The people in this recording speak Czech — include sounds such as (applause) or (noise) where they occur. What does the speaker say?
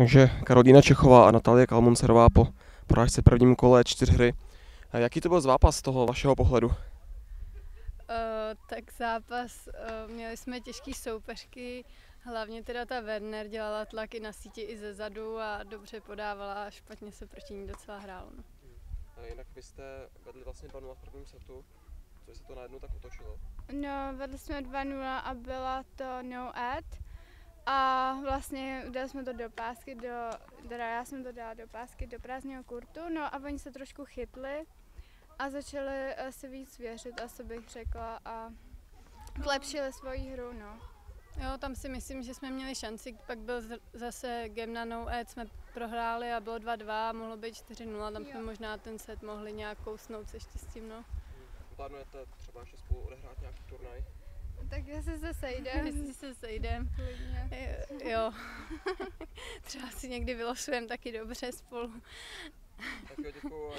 Takže Karolína Čechová a Natalie Kalmuncerová po porážce prvním kole čtyřhry. A Jaký to byl zápas z toho vašeho pohledu? Uh, tak zápas, uh, měli jsme těžký soupeřky, hlavně teda ta Werner dělala tlak i na síti i ze zadu a dobře podávala a špatně se proti ní docela hrálo. No. A jinak vy jste vedli vlastně 2 v prvním setu, co se to najednou tak otočilo? No, vedli jsme 2-0 a byla to no ad. A vlastně dali jsme to do pásky, do, teda já jsem to dala do pásky do prázdného kurtu, no a oni se trošku chytli a začali si víc věřit, asi bych řekla, a zlepšili svoji hru, no. Jo, tam si myslím, že jsme měli šanci, pak byl zase game na no ad, jsme prohráli a bylo 2-2, mohlo být 4-0, tam jsme Jo. možná ten set mohli nějak kousnout se štěstím, no. Plánujete třeba ještě spolu odehrát nějaký turnaj? Jestli se sejdeme, Jestli se sejdem, klidně. jo. (laughs) Třeba si někdy vylosujeme taky dobře spolu. Tak jo, děkuju.